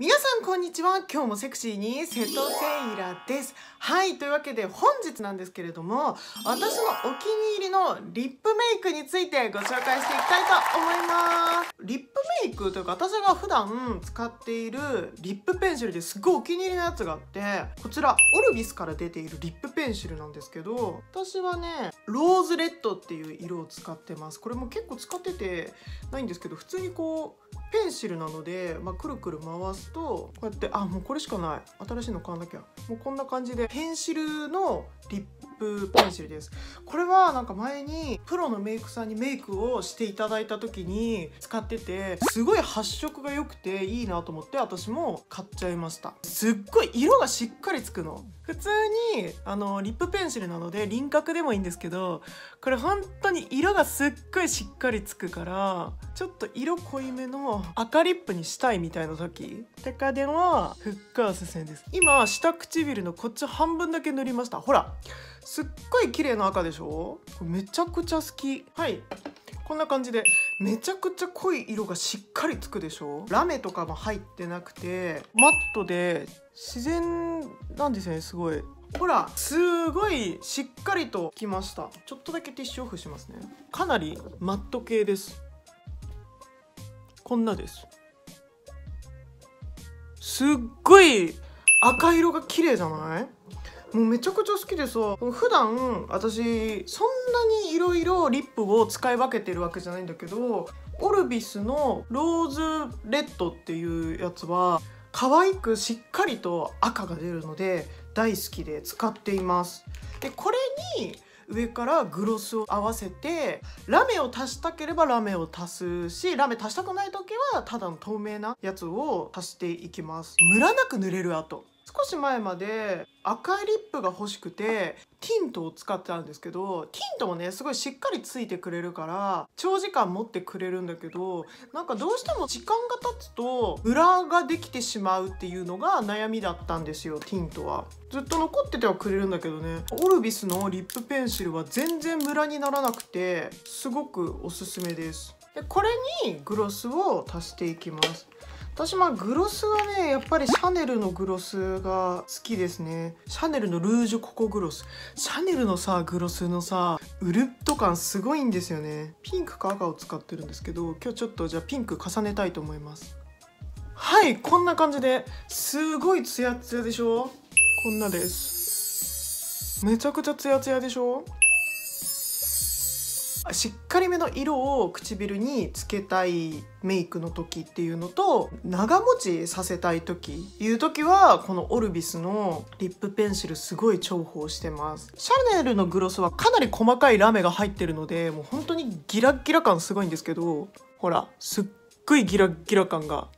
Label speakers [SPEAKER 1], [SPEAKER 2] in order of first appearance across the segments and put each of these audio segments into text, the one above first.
[SPEAKER 1] 皆さんこんにちは。今日もセクシーに瀬戸セイラです。はいというわけで本日なんですけれども私のお気に入りのリップメイクについてご紹介していきたいと思います。リップメイクというか私が普段使っているリップペンシルですっごいお気に入りのやつがあってこちらオルビスから出ているリップペンシルなんですけど私はねローズレッドっていう色を使ってます。これも結構使っててないんですけど普通にこうペンシルなので、まあ、くるくる回すとこうやってあもうこれしかない。新しいの買わなきゃ。もうこんな感じでペンシルのリップペンシルです。これはなんか前にプロのメイクさんにメイクをしていただいた時に使っててすごい発色が良くていいなと思って私も買っちゃいました。すっごい色がしっかりつくの。普通にあのリップペンシルなので輪郭でもいいんですけどこれ本当に色がすっごいしっかりつくからちょっと色濃いめの赤リップにしたいみたいな時。とかではふっかおすすめです。今下唇のこっち半分だけ塗りました。ほらすっごい綺麗な赤でしょ？めちゃくちゃ好き。はい。こんな感じでめちゃくちゃ濃い色がしっかりつくでしょ？ラメとかも入ってなくてマットで自然なんですねすごい。ほらすごいしっかりときました。ちょっとだけティッシュオフしますね。かなりマット系です。こんなです。すっごい赤色が綺麗じゃない？もうめちゃくちゃ好きでさ普段私そんなにいろいろリップを使い分けてるわけじゃないんだけどオルビスのローズレッドっていうやつは可愛くしっかりと赤が出るので大好きで使っています。でこれに上からグロスを合わせてラメを足したければラメを足すしラメ足したくない時はただの透明なやつを足していきます。ムラなく塗れる後少し前まで赤いリップが欲しくてティントを使ってたんですけどティントもねすごいしっかりついてくれるから長時間持ってくれるんだけどなんかどうしても時間が経つとムラができてしまうっていうのが悩みだったんですよティントは。ずっと残っててはくれるんだけどね。オルビスのリップペンシルは全然ムラにならなくてすごくおすすめです。でこれにグロスを足していきます。私まあグロスはねやっぱりシャネルのグロスが好きですね。シャネルのルージュココグロス。シャネルのさグロスのさウルッと感すごいんですよね。ピンクか赤を使ってるんですけど今日ちょっとじゃあピンク重ねたいと思います。はいこんな感じで。すごいツヤツヤでしょ？こんなです。めちゃくちゃツヤツヤでしょ？しっかりめの色を唇につけたいメイクの時っていうのと長持ちさせたい時いう時はこのオルビスのリップペンシルすごい重宝してます。シャネルのグロスはかなり細かいラメが入ってるのでもう本当にギラギラ感すごいんですけどほらすっごいギラギラ感が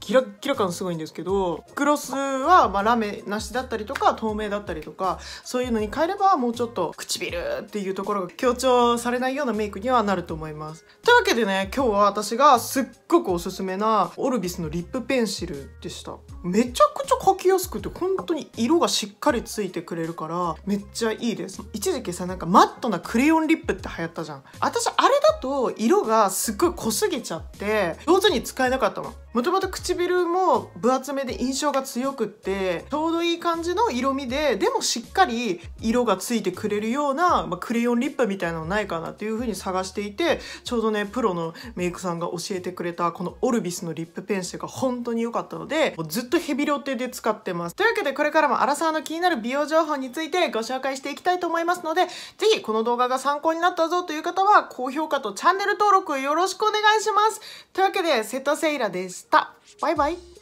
[SPEAKER 1] キラッキラ感すごいんですけどクロスはまラメなしだったりとか透明だったりとかそういうのに変えればもうちょっと唇っていうところが強調されないようなメイクにはなると思います。というわけでね今日は私がすっごくおすすめなオルビスのリップペンシルでした。めちゃくちゃ描きやすくて本当に色がしっかりついてくれるからめっちゃいいです。一時期さなんかマットなクレヨンリップって流行ったじゃん。私あれだと色がすっごい濃すぎちゃって上手に使えなかったの。もともと唇も分厚めで印象が強くってちょうどいい感じの色味ででもしっかり色がついてくれるような、まあ、クレヨンリップみたいなのないかなっていう風に探していてちょうどねねプロのメイクさんが教えてくれたこのオルビスのリップペンシルが本当に良かったのでずっとヘビロテで使ってます。というわけでこれからもアラサーの気になる美容情報についてご紹介していきたいと思いますので是非この動画が参考になったぞという方は高評価とチャンネル登録よろしくお願いします。というわけで瀬戸セイラでした。バイバイ。